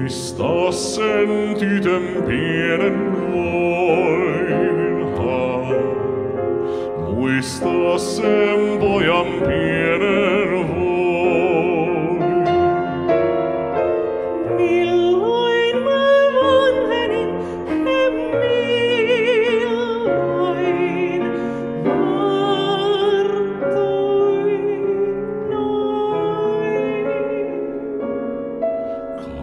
quista sentitem pienen voin ha muista semboiam pienen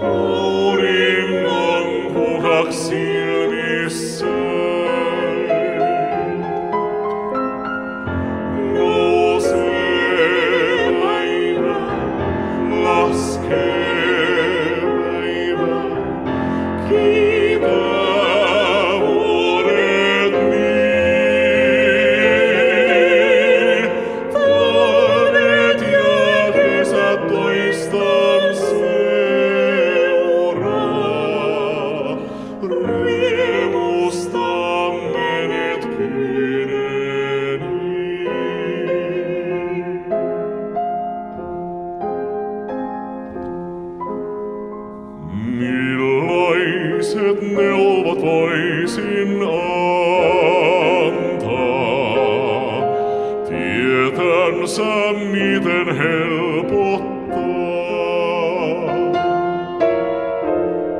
우리 넌 고각시 Millaiset neuvot voisin antaa? Tietän sä miten helpottaa.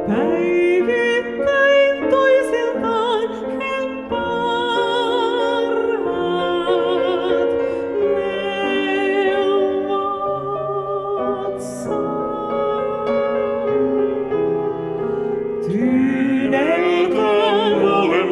Päivittäin Tu nel tuo amore